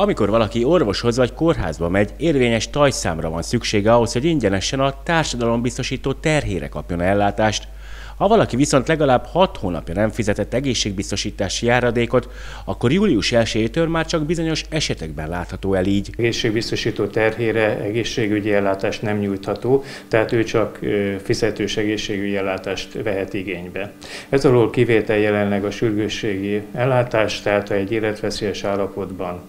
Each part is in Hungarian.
Amikor valaki orvoshoz vagy kórházba megy, érvényes tajszámra van szüksége ahhoz, hogy ingyenesen a társadalombiztosító terhére kapjon ellátást. Ha valaki viszont legalább 6 hónapja nem fizetett egészségbiztosítási járadékot, akkor július 1-től már csak bizonyos esetekben látható el így. Egészségbiztosító terhére egészségügyi ellátást nem nyújtható, tehát ő csak fizetős egészségügyi ellátást vehet igénybe. Ez alól kivétel jelenleg a sürgősségi ellátás, tehát ha egy életveszélyes állapotban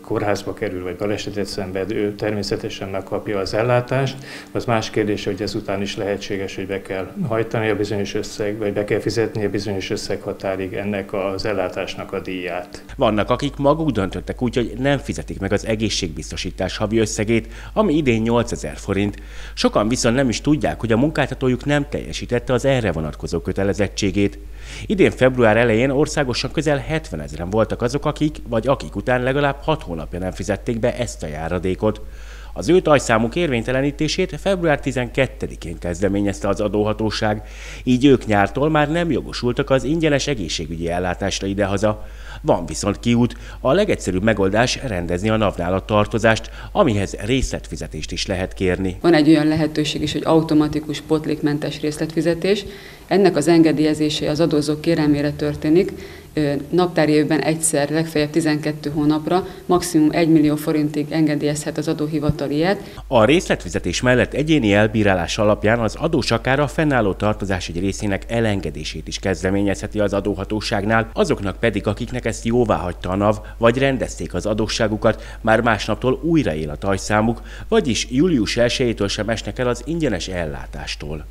kórházba kerül, vagy balesetet szenved, ő természetesen megkapja az ellátást. Az más kérdés, hogy ezután is lehetséges, hogy be kell hajtani a bizonyos összeg, vagy be kell fizetni a bizonyos összeg határig ennek az ellátásnak a díját. Vannak, akik maguk döntöttek úgy, hogy nem fizetik meg az egészségbiztosítás havi összegét, ami idén 8000 forint. Sokan viszont nem is tudják, hogy a munkáltatójuk nem teljesítette az erre vonatkozó kötelezettségét. Idén február elején országosan közel 70 ezeren voltak azok, akik vagy akik után legalább 6 hónapja nem fizették be ezt a járadékot. Az ő tajszámuk érvénytelenítését február 12-én kezdeményezte az adóhatóság, így ők nyártól már nem jogosultak az ingyenes egészségügyi ellátásra idehaza. Van viszont kiút, a legegyszerűbb megoldás rendezni a NAV-nál a tartozást, amihez részletfizetést is lehet kérni. Van egy olyan lehetőség is, hogy automatikus potlékmentes részletfizetés. Ennek az engedélyezése az adózók kérelmére történik, naptári egyszer, legfeljebb 12 hónapra, maximum 1 millió forintig engedélyezhet az adóhivatal ilyet. A részletfizetés mellett egyéni elbírálás alapján az adós akár a fennálló tartozás egy részének elengedését is kezdeményezheti az adóhatóságnál, azoknak pedig, akiknek ezt jóvá hagyta a NAV, vagy rendezték az adósságukat, már másnaptól újra él a tajszámuk, vagyis július 1-től sem esnek el az ingyenes ellátástól.